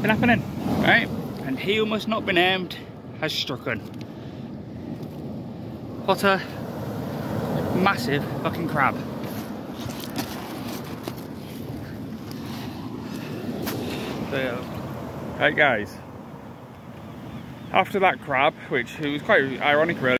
been happening. Right, and he who must not be named has strucken. What a massive fucking crab. There, right guys, after that crab, which was quite ironic really,